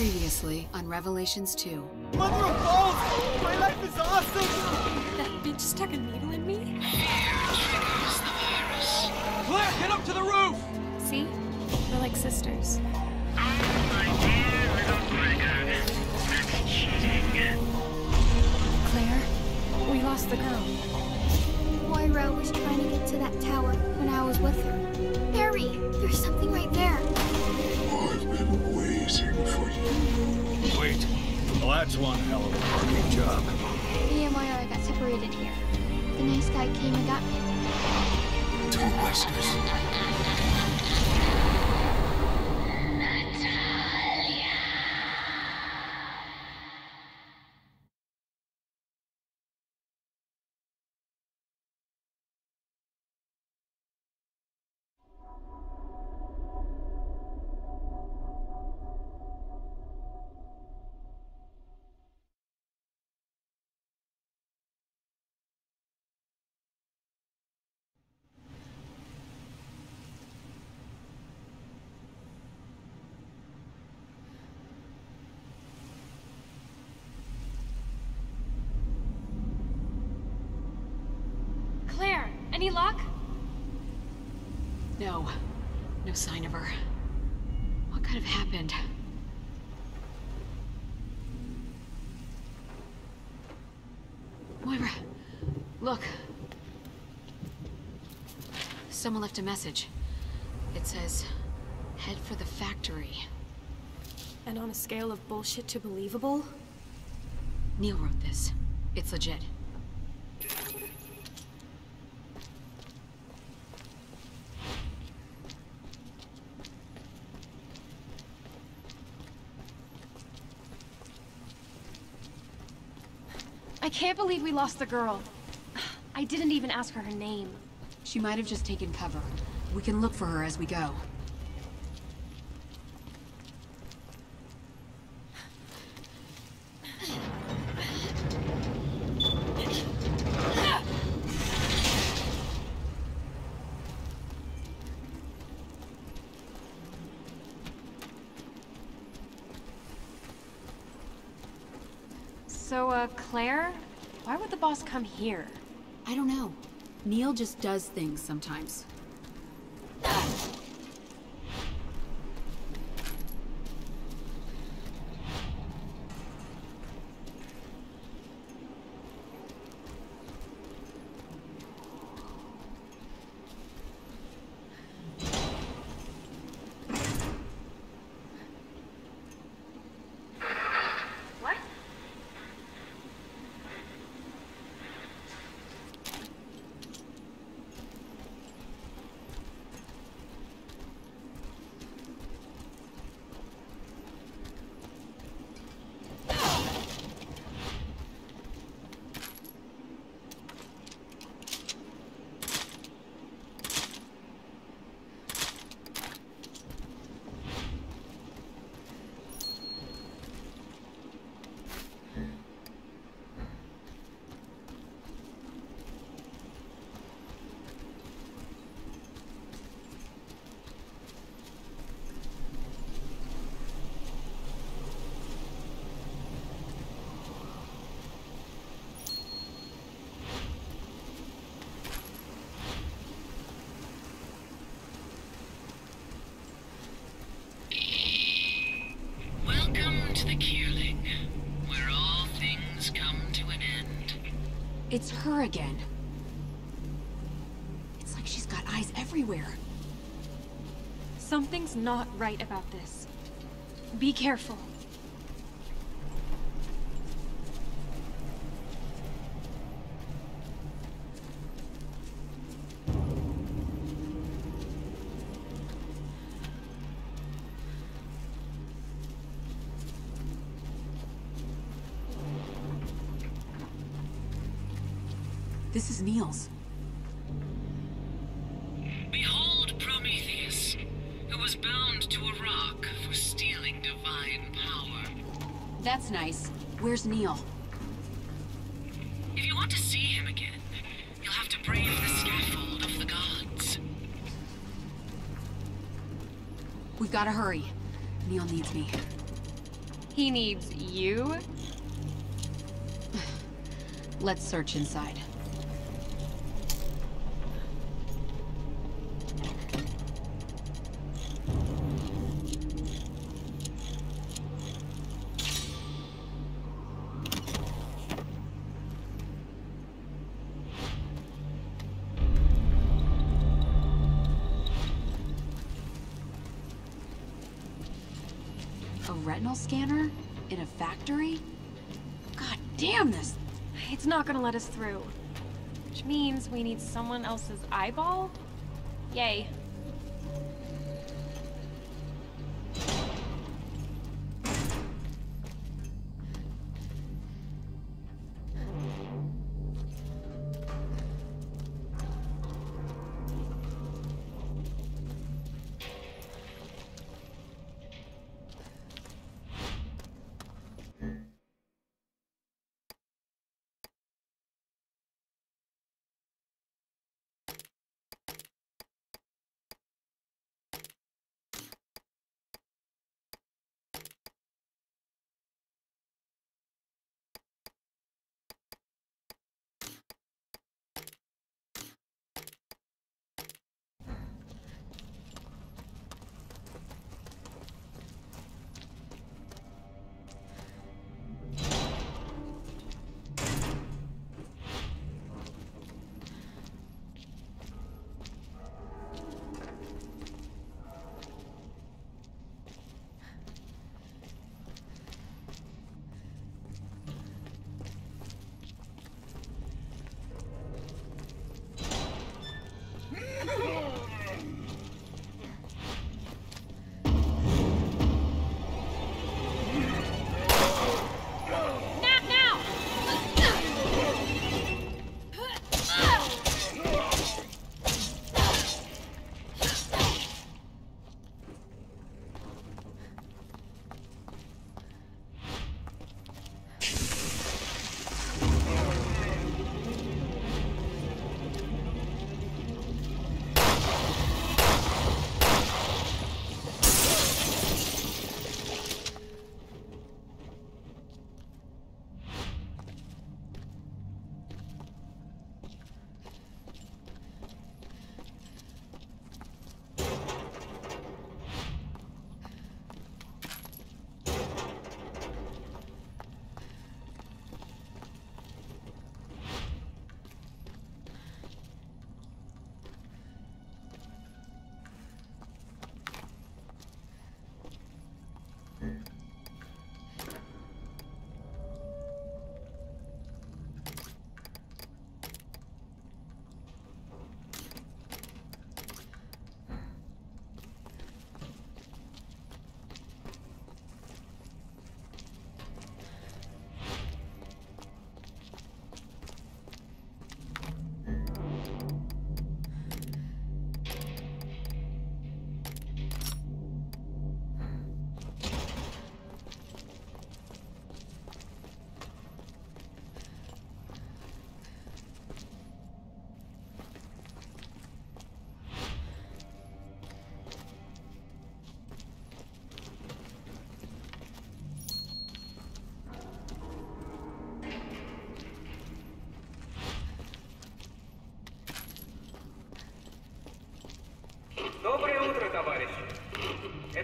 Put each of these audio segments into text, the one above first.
Previously on Revelations 2. Mother of balls! My life is awesome! That bitch stuck a needle in me? Claire, get up to the roof! See? We're like sisters. Claire, we lost the girl. Moira was trying to get to that tower when I was with her. Harry, there's something right there. That's one hell of a parking job. Me and Moira got separated here. The nice guy came and got me. Two Westers. Any luck? No. No sign of her. What could have happened? Moira, look. Someone left a message. It says, head for the factory. And on a scale of bullshit to believable? Neil wrote this. It's legit. I can't believe we lost the girl. I didn't even ask her her name. She might have just taken cover. We can look for her as we go. So, uh, Claire? Why would the boss come here? I don't know. Neil just does things sometimes. What? It's her again. It's like she's got eyes everywhere. Something's not right about this. Be careful. Neil? If you want to see him again, you'll have to brave the scaffold of the gods. We've gotta hurry. Neil needs me. He needs you? Let's search inside. Gonna let us through. Which means we need someone else's eyeball? Yay.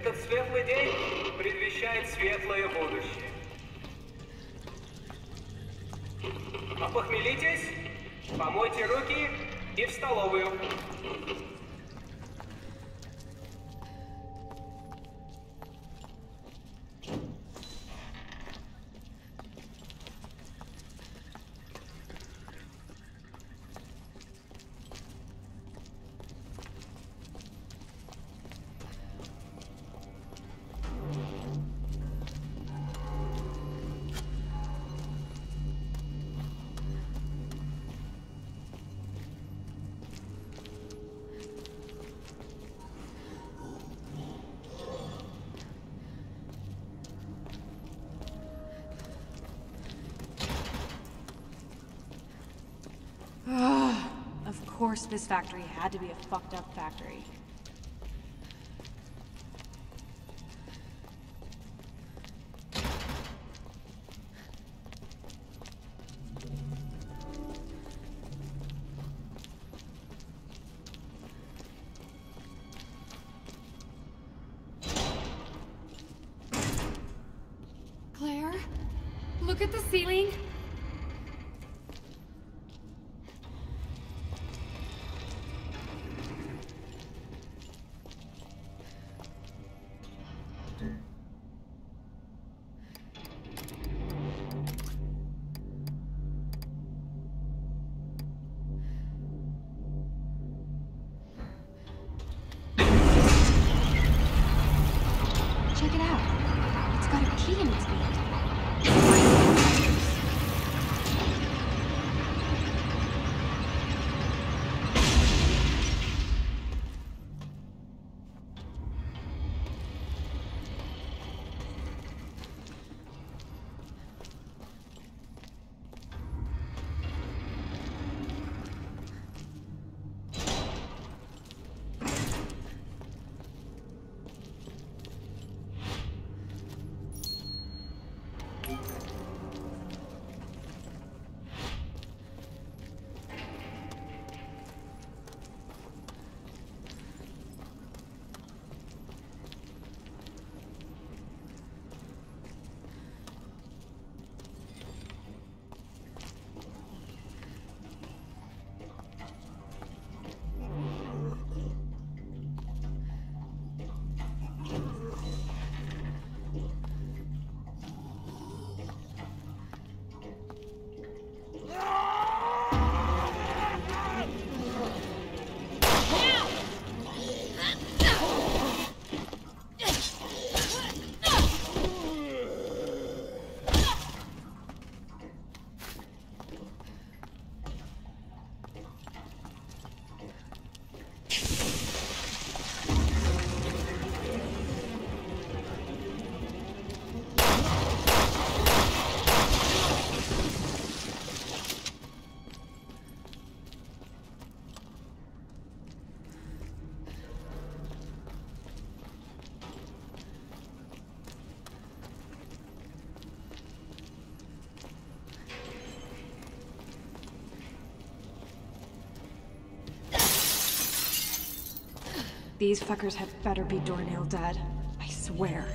Этот светлый день предвещает светлое будущее. Опохмелитесь, помойте руки и в столовую. Course this factory had to be a fucked up factory. Claire? Look at the ceiling. These fuckers had better be doornail dead. I swear.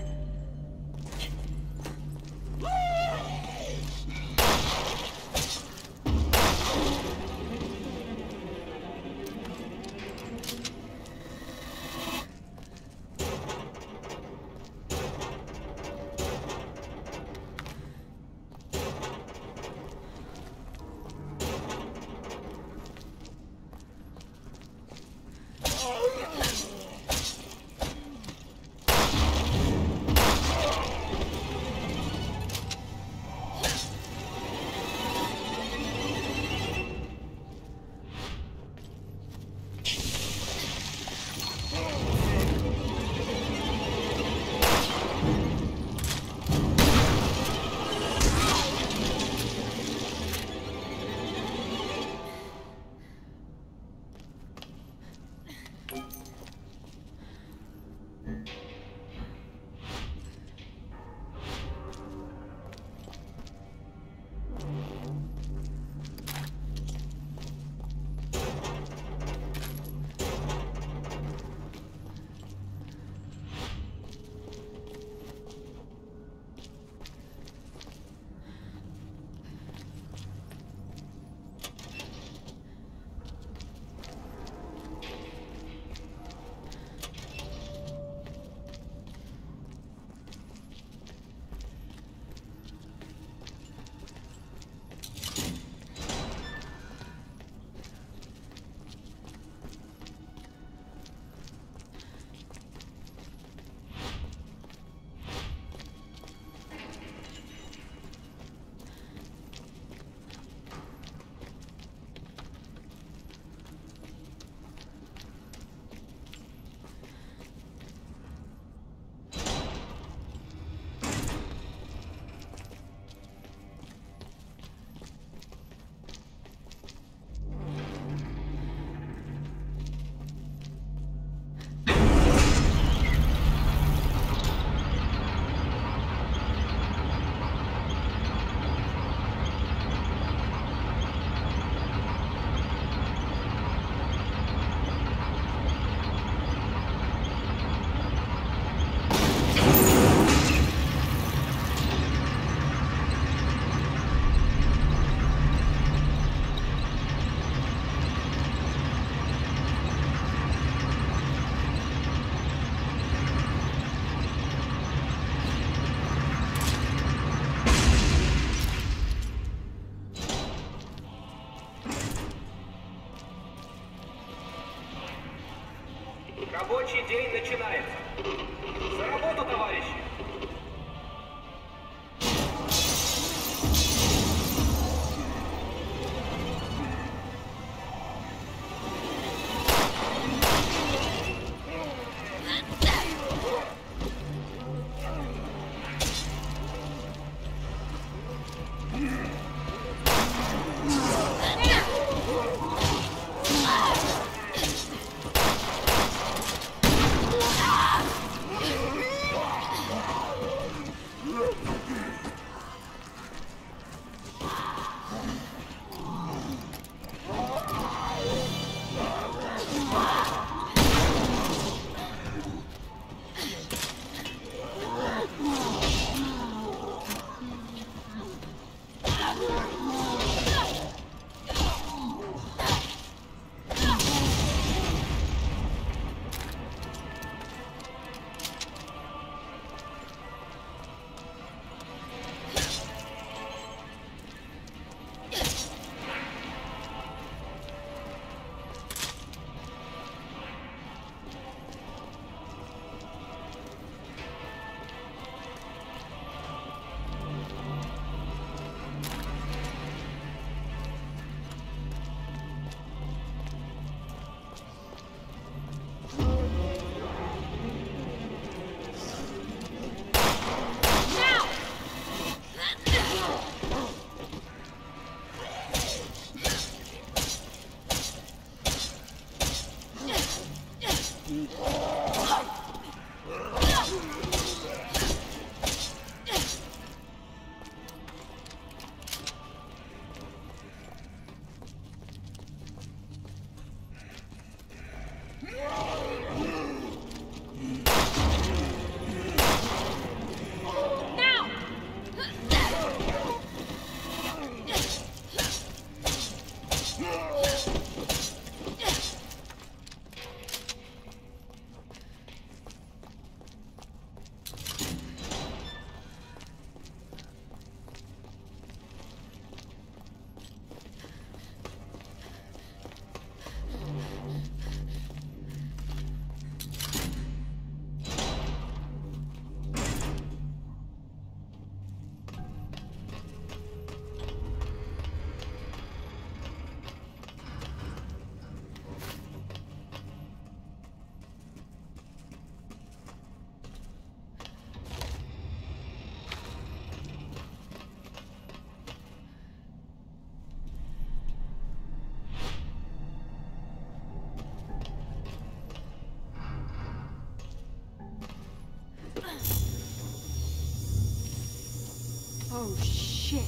Oh shit.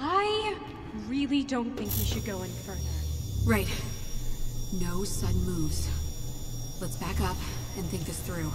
I really don't think we should go any further. Right. No sudden moves. Let's back up and think this through.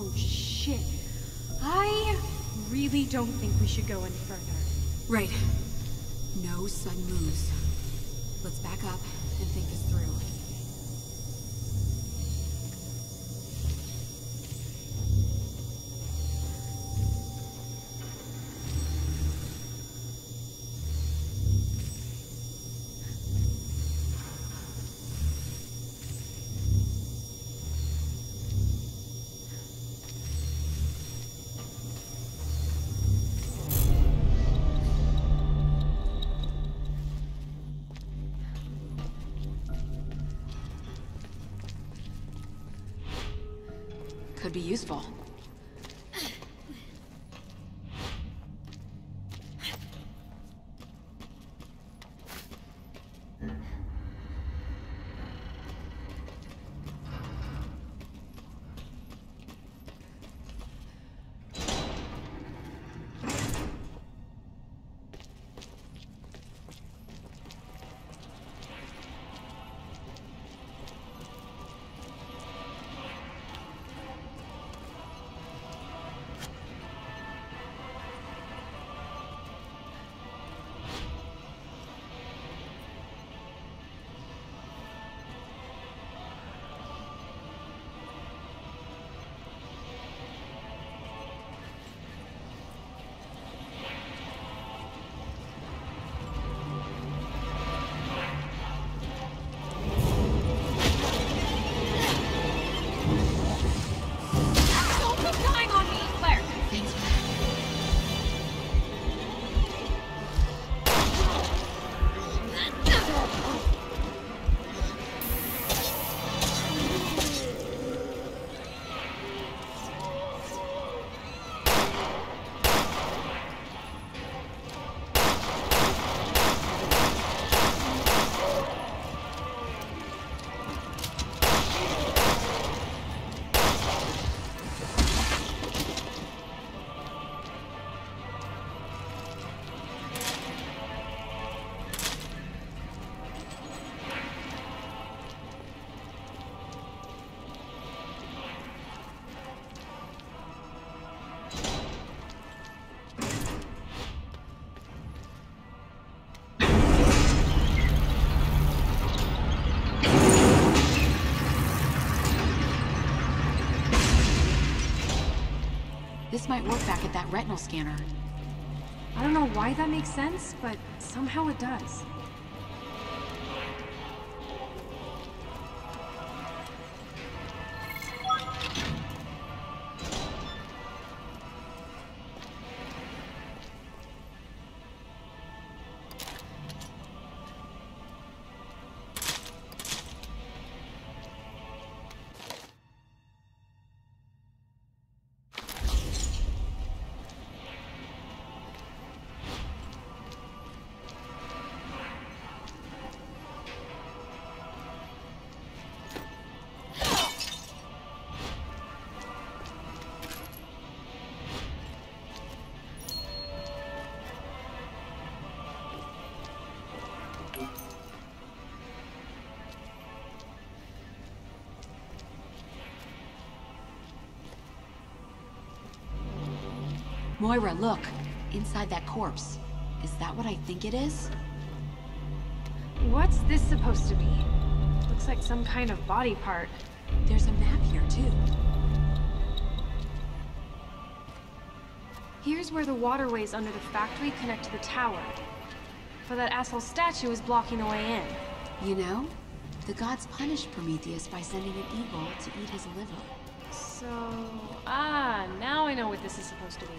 Oh shit. I really don't think we should go any further. Right. No sudden moves. Let's back up and think this through. Could be useful. Might work back at that retinal scanner. I don't know why that makes sense, but somehow it does. Moira, look. Inside that corpse. Is that what I think it is? What's this supposed to be? Looks like some kind of body part. There's a map here, too. Here's where the waterways under the factory connect to the tower. But that asshole statue is blocking the way in. You know, the gods punished Prometheus by sending an eagle to eat his liver. So... Ah, now I know what this is supposed to be.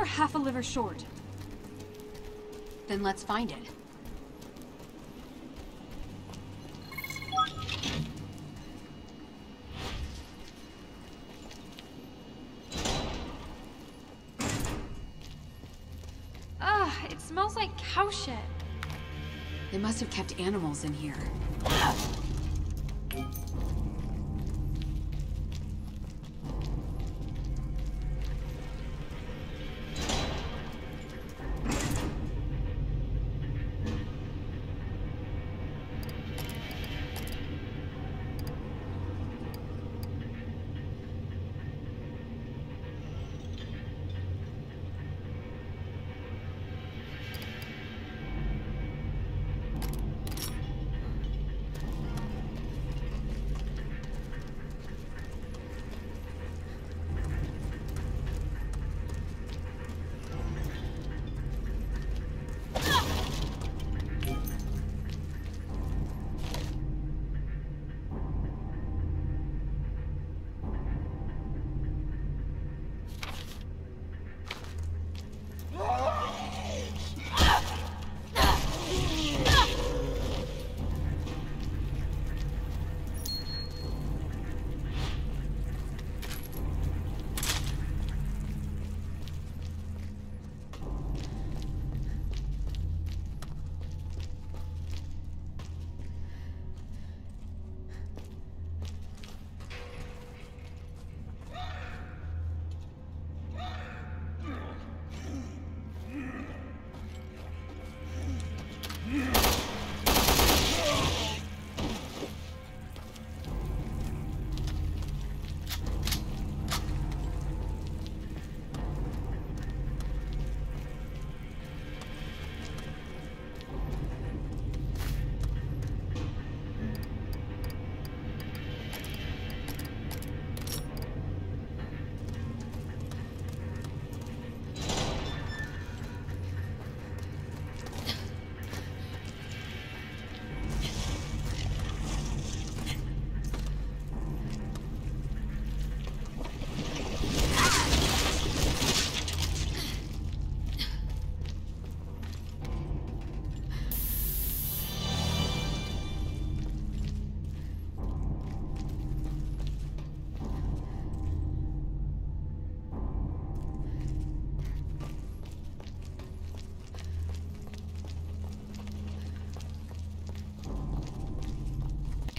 We're half a liver short. Then let's find it. Ugh, it smells like cow shit. They must have kept animals in here.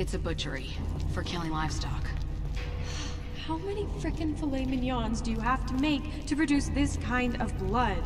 It's a butchery for killing livestock. How many frickin' filet mignons do you have to make to produce this kind of blood?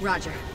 Roger.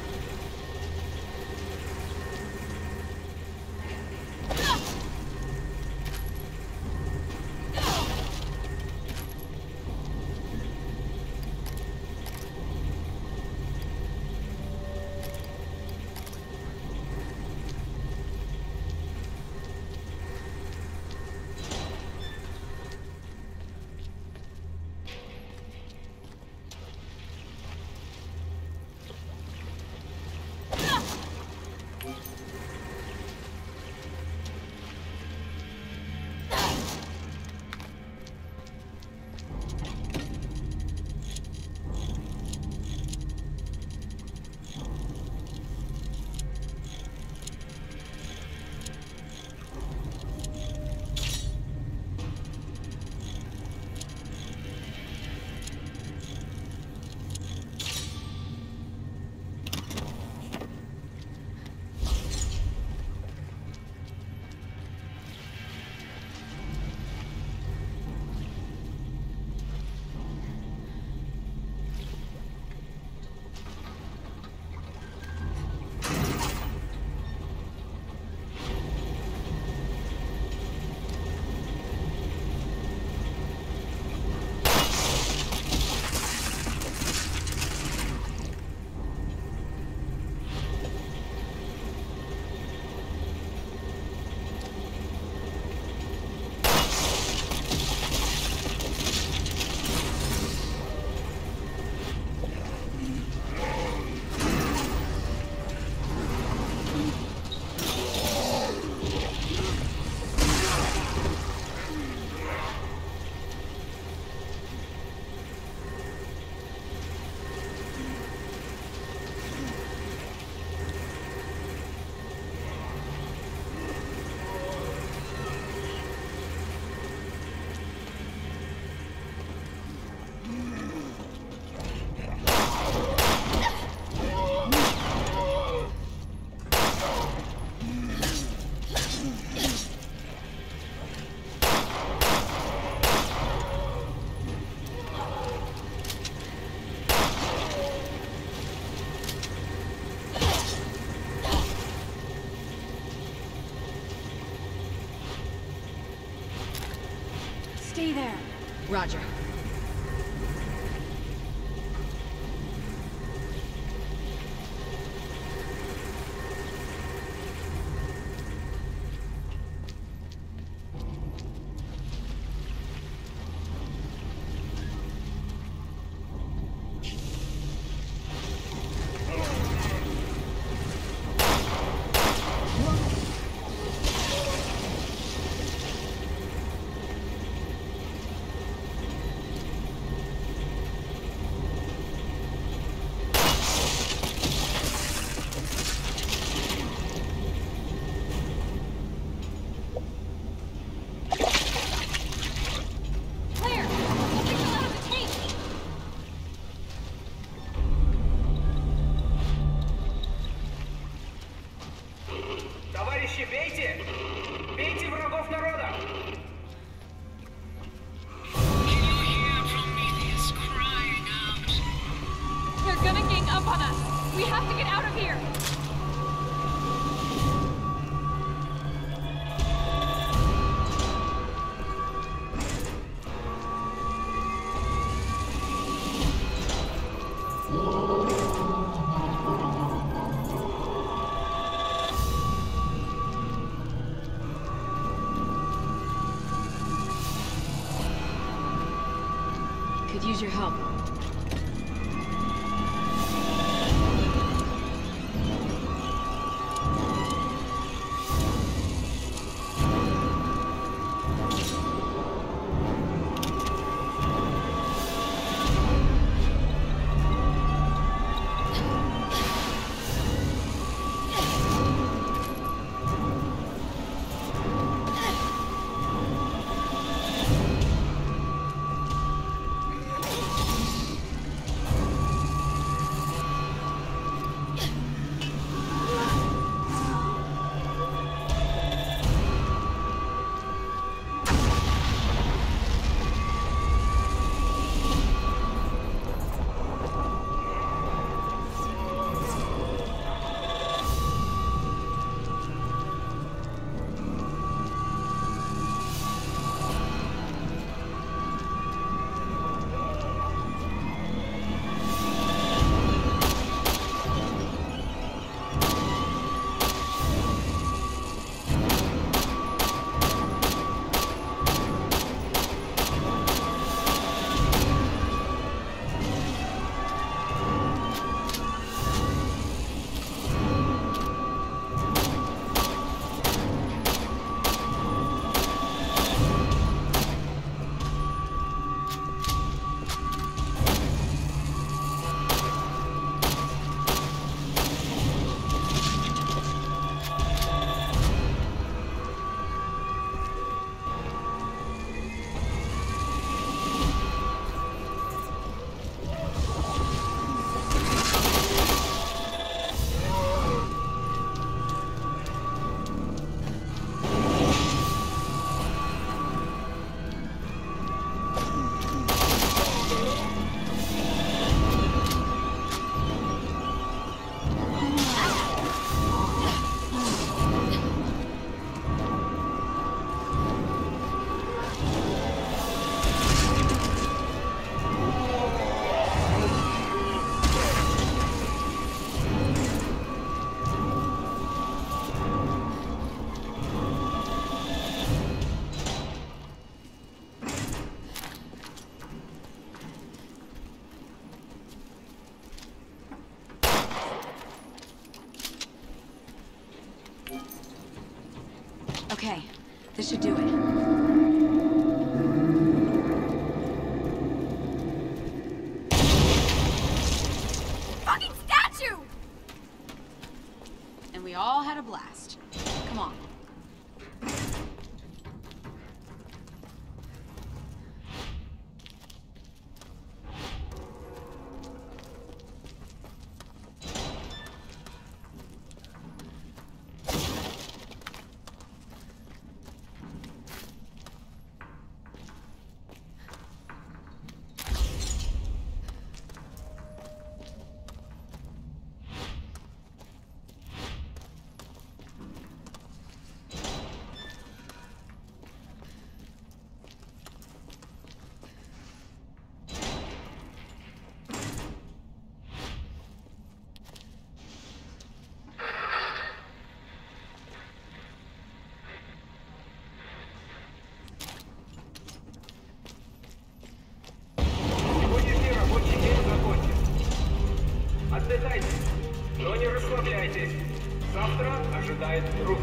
light through.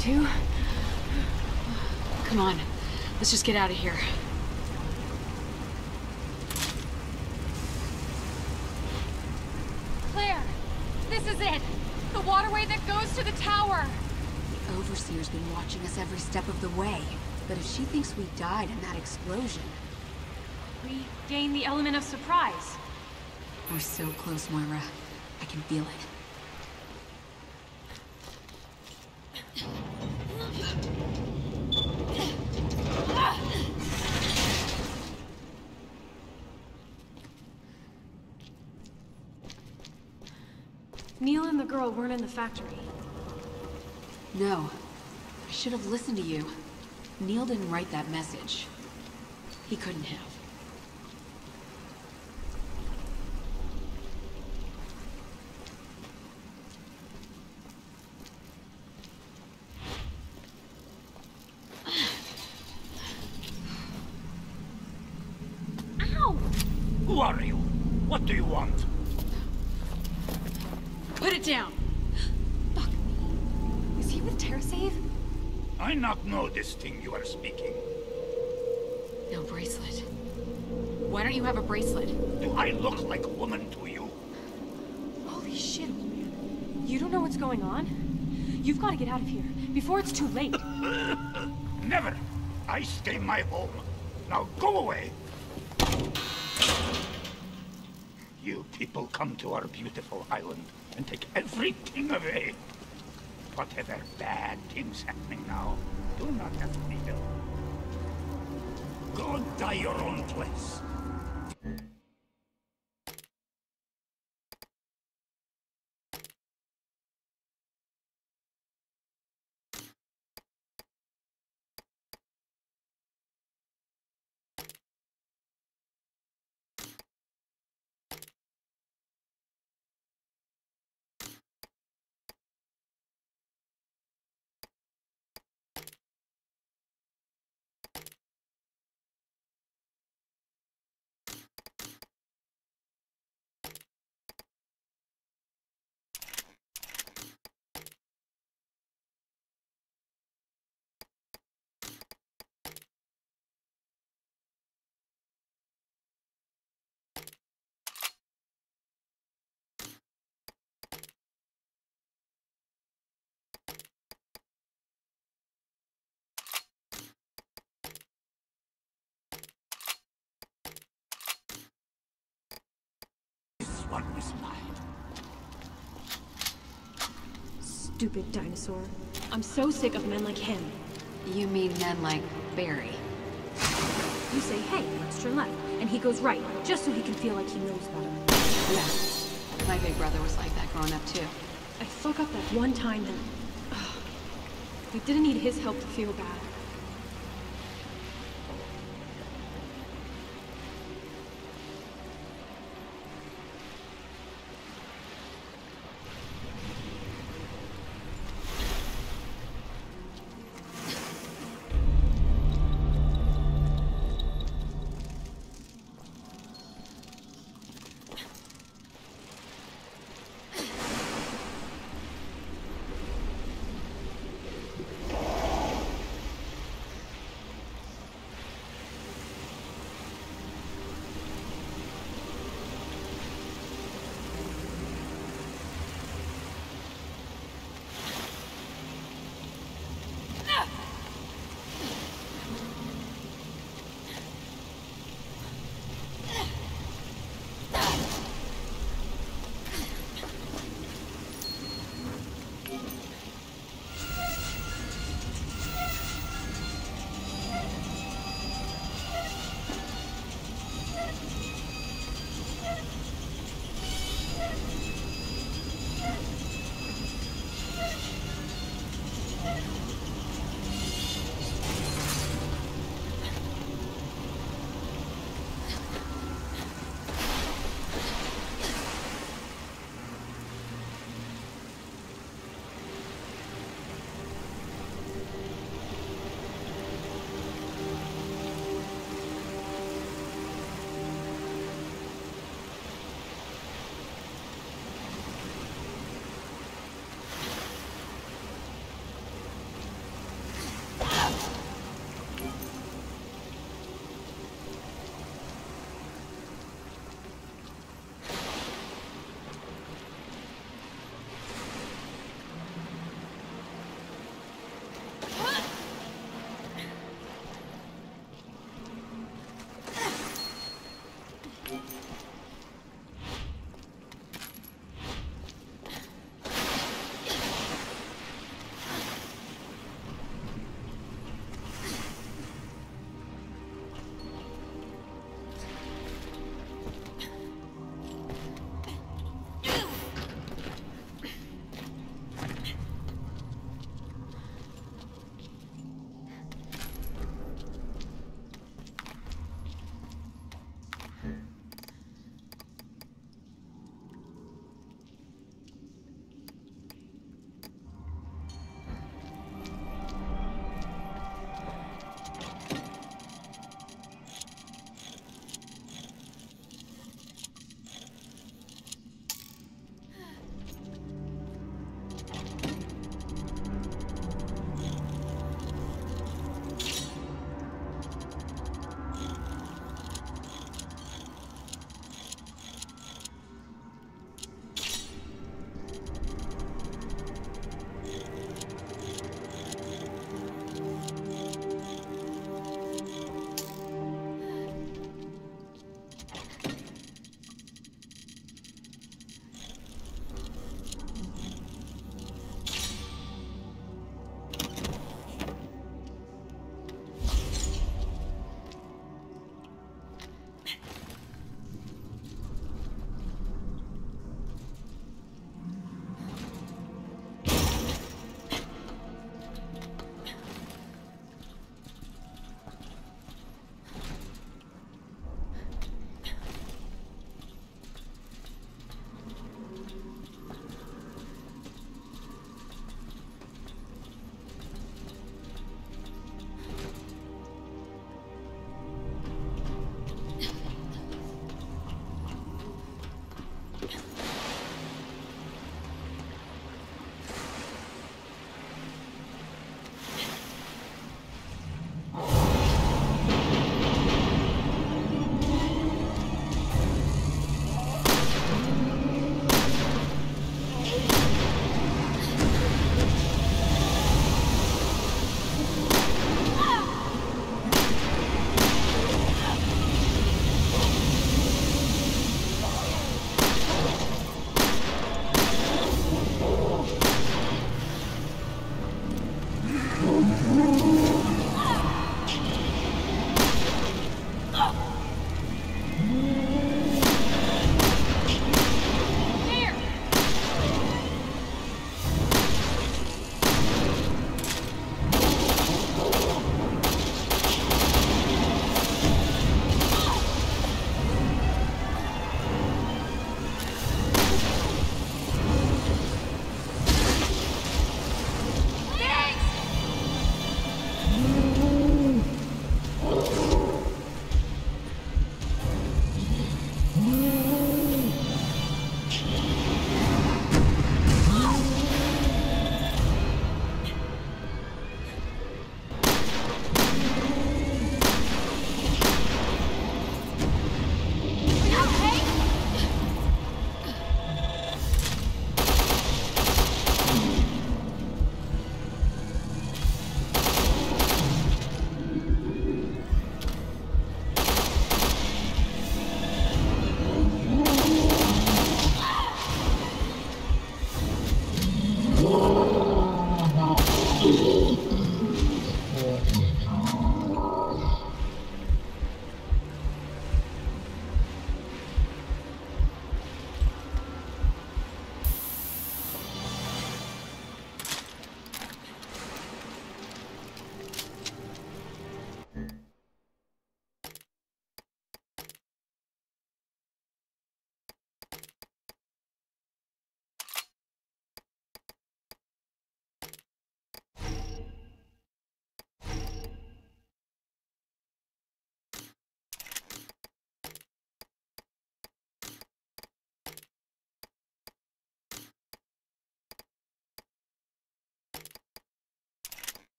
Too? Come on. Let's just get out of here. Claire! This is it! The waterway that goes to the tower! The Overseer's been watching us every step of the way. But if she thinks we died in that explosion... We gain the element of surprise. We're so close, Moira. I can feel it. Neil and the girl weren't in the factory. No. I should have listened to you. Neil didn't write that message. He couldn't have. Out of here before it's too late. Never. I stay my home. Now go away. You people come to our beautiful island and take everything away. Whatever bad things happening now, do not me to. Go die your own place. This one is mine. Stupid dinosaur. I'm so sick of men like him. You mean men like Barry? You say, hey, let's turn left, and he goes right, just so he can feel like he knows better. Yeah. My big brother was like that growing up too. I fuck up that one time and... Ugh. we didn't need his help to feel bad.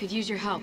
Could use your help.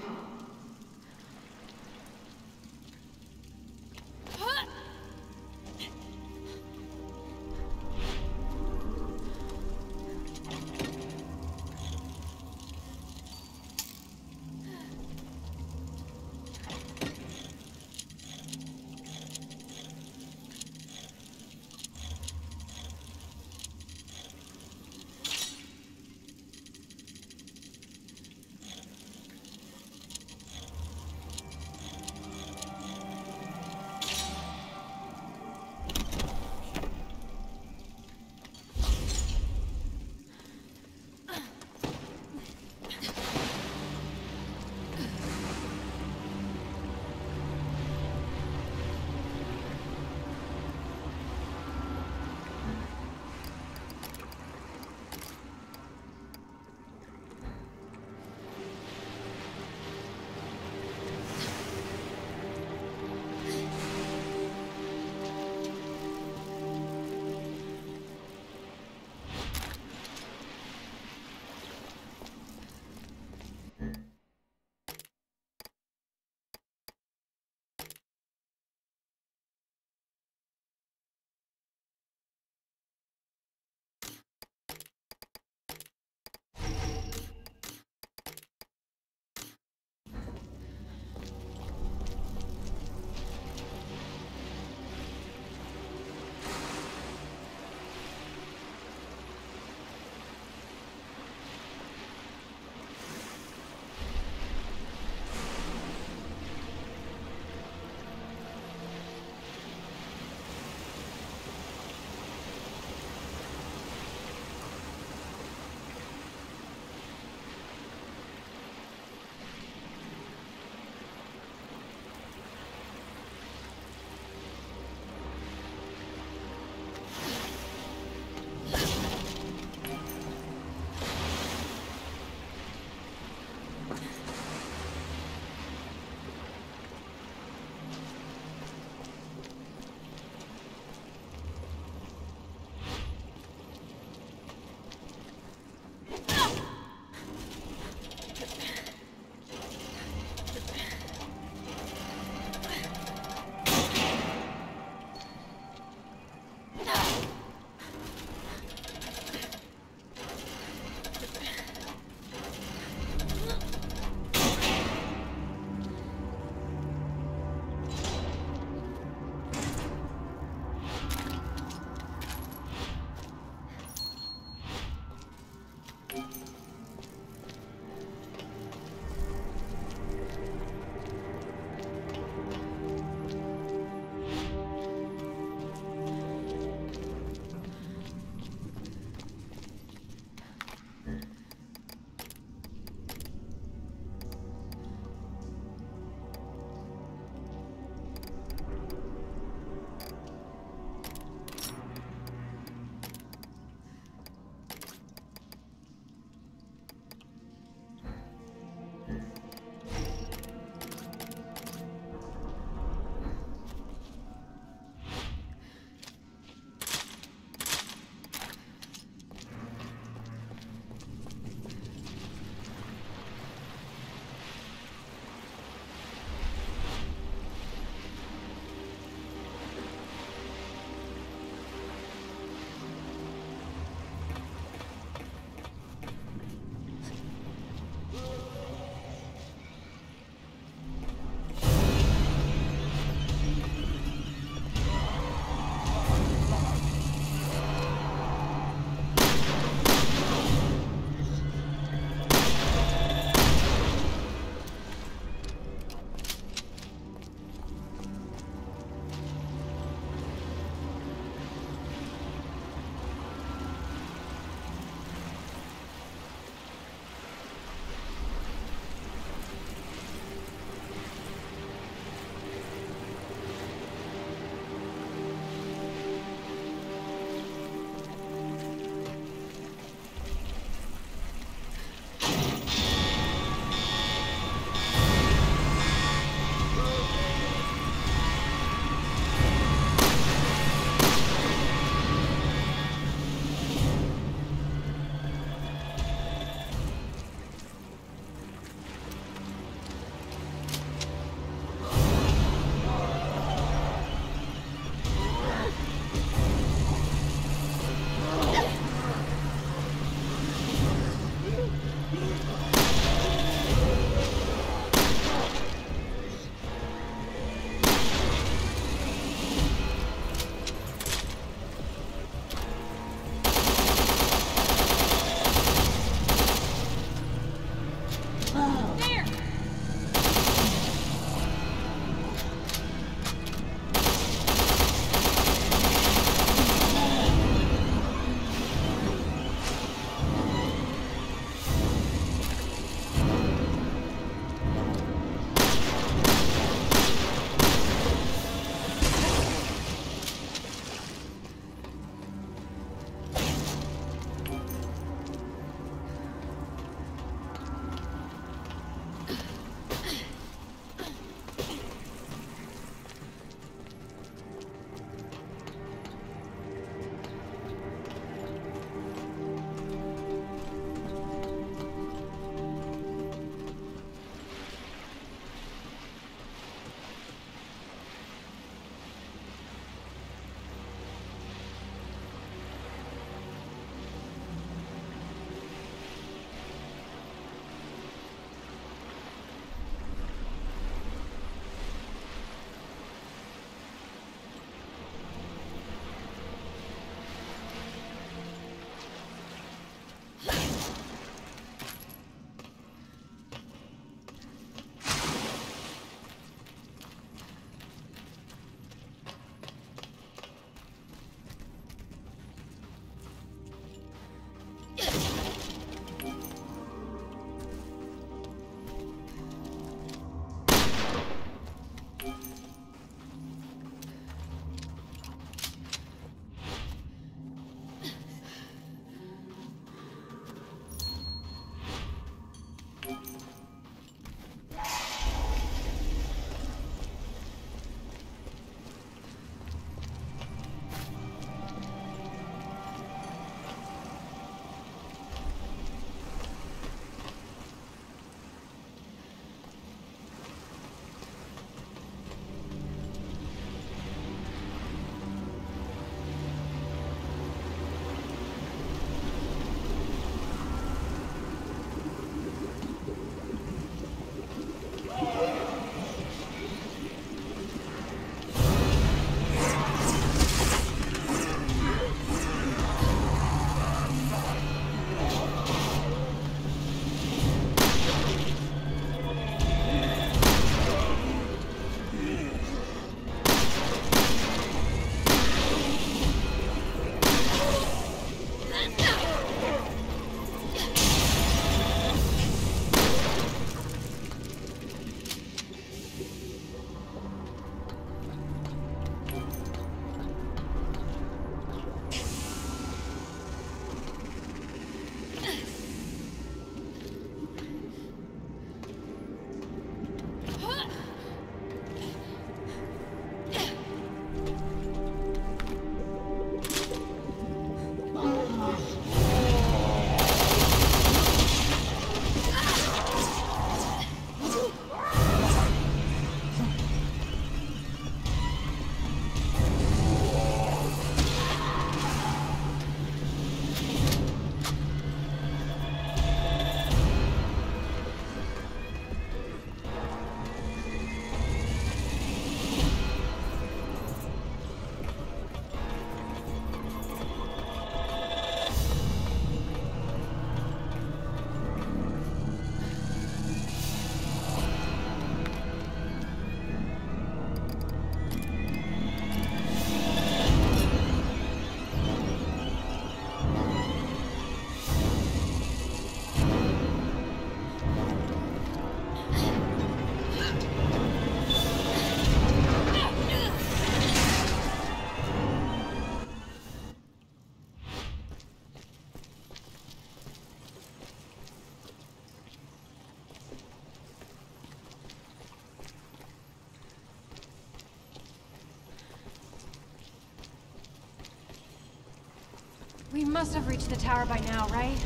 Must have reached the tower by now, right?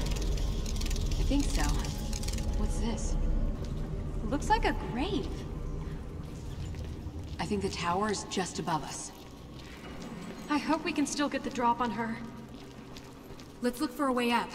I think so. What's this? Looks like a grave. I think the tower is just above us. I hope we can still get the drop on her. Let's look for a way up.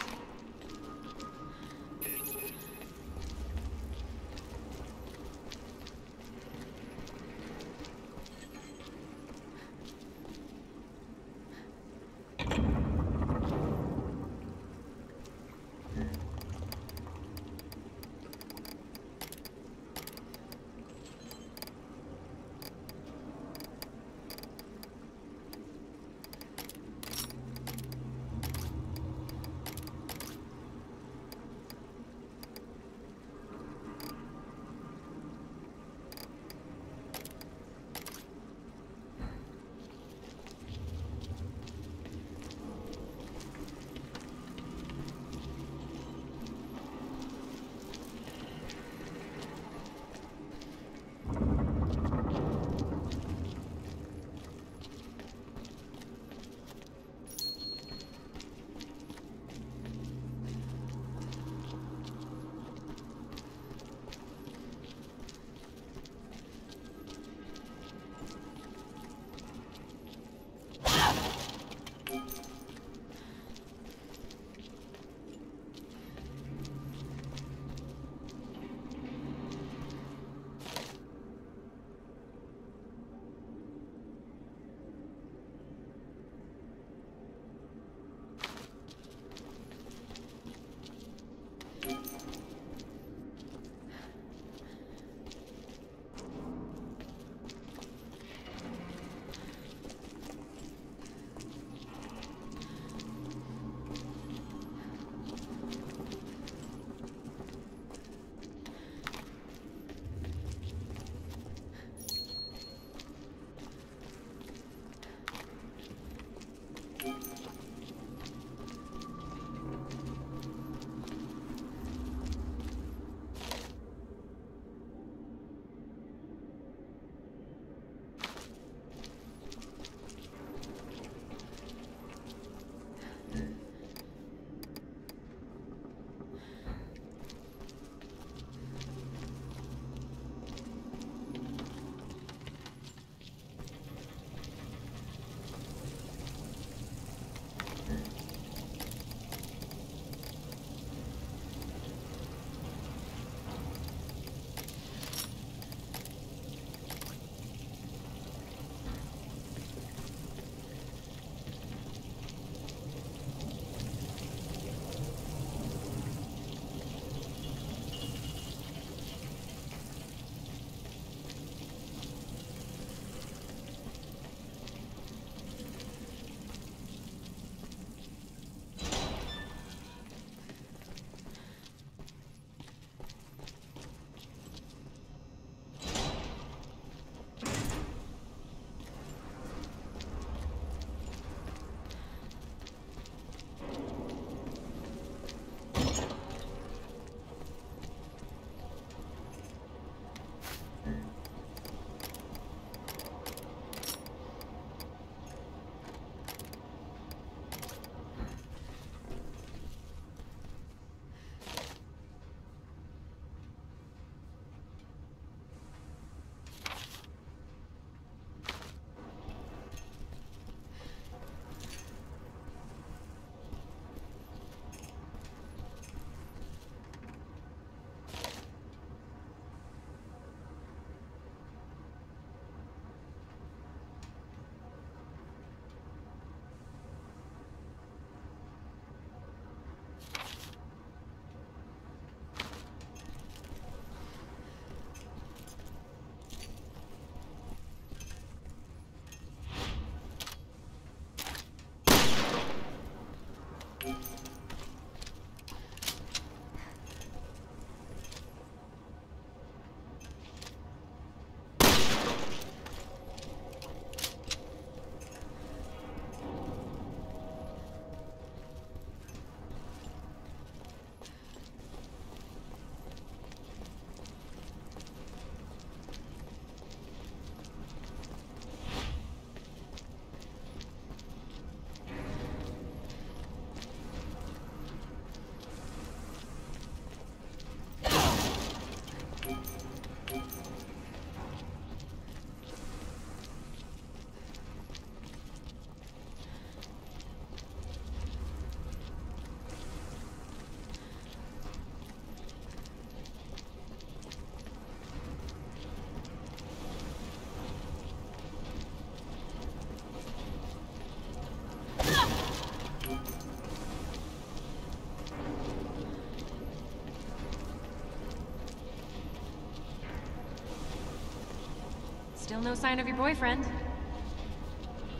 Still no sign of your boyfriend.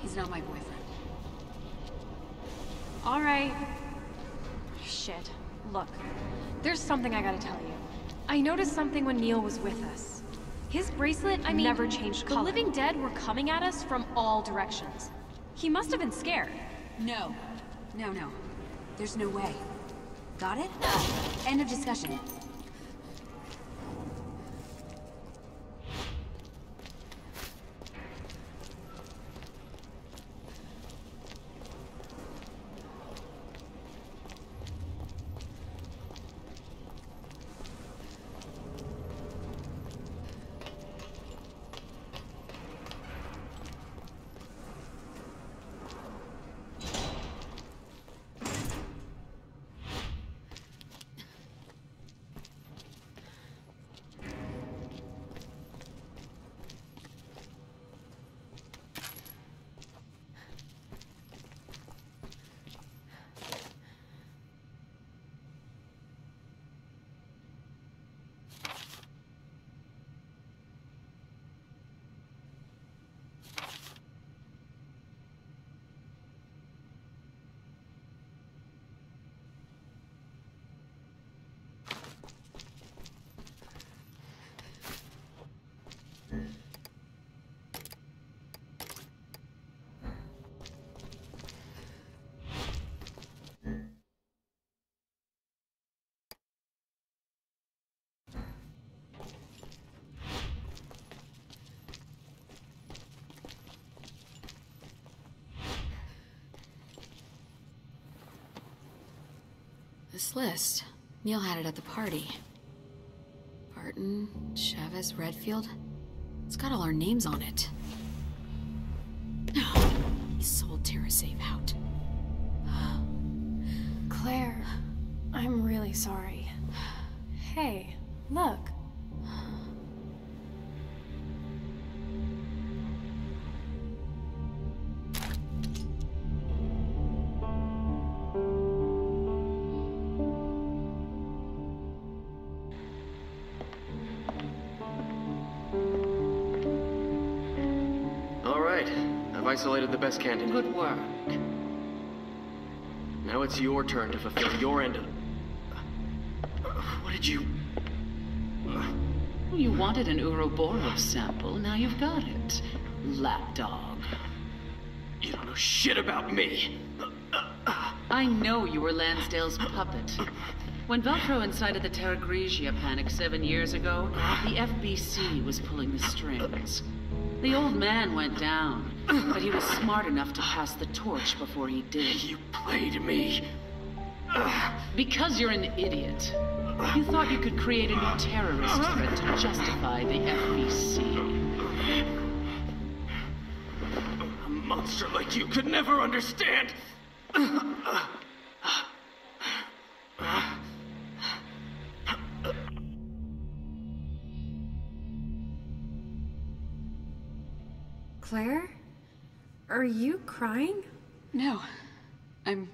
He's not my boyfriend. All right. Shit. Look, there's something I gotta tell you. I noticed something when Neil was with us. His bracelet, I mean, Never changed color. The color. living dead were coming at us from all directions. He must have been scared. No. No, no. There's no way. Got it? End of discussion. This list. Neil had it at the party. Barton, Chavez, Redfield. It's got all our names on it. I've isolated the best candidate. Good work. Now it's your turn to fulfill your end of... Uh, What did you... You wanted an Uroboros sample, now you've got it. Lapdog. You don't know shit about me. I know you were Lansdale's puppet. When Veltro incited the Terragrigia panic seven years ago, the FBC was pulling the strings. The old man went down, but he was smart enough to pass the torch before he did. You played me. Because you're an idiot. You thought you could create a new terrorist threat to justify the FBC. A monster like you could never understand. Claire? Are you crying? No. I'm...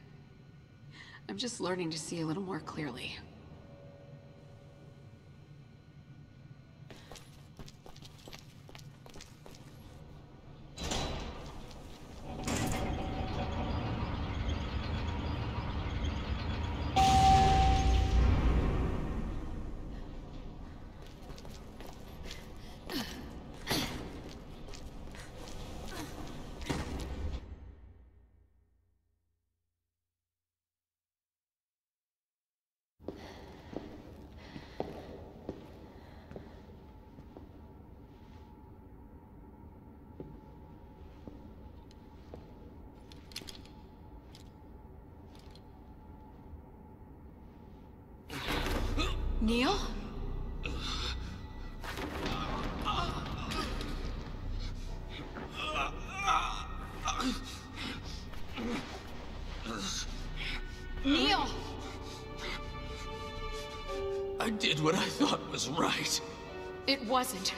I'm just learning to see a little more clearly. Neil? Neil! I did what I thought was right. It wasn't.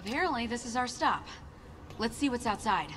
Apparently, this is our stop. Let's see what's outside.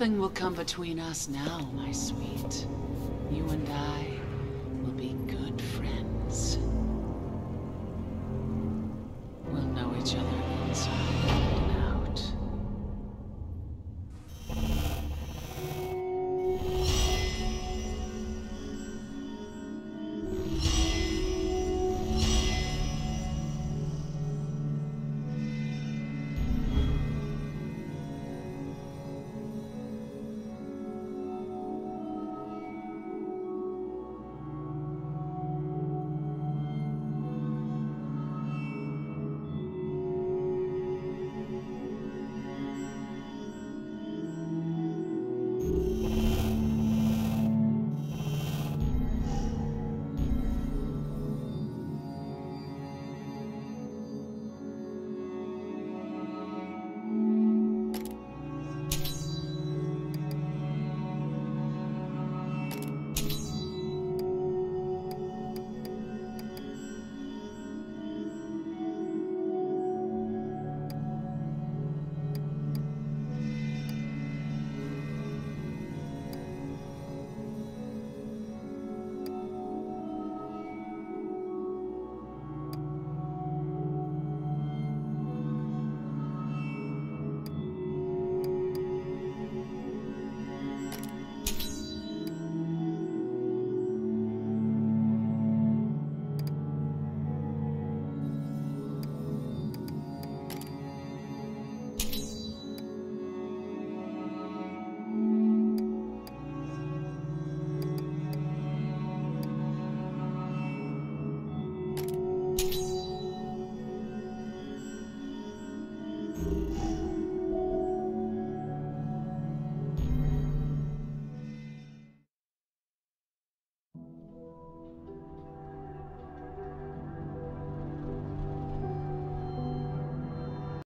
Nothing will come between us now, my sweet.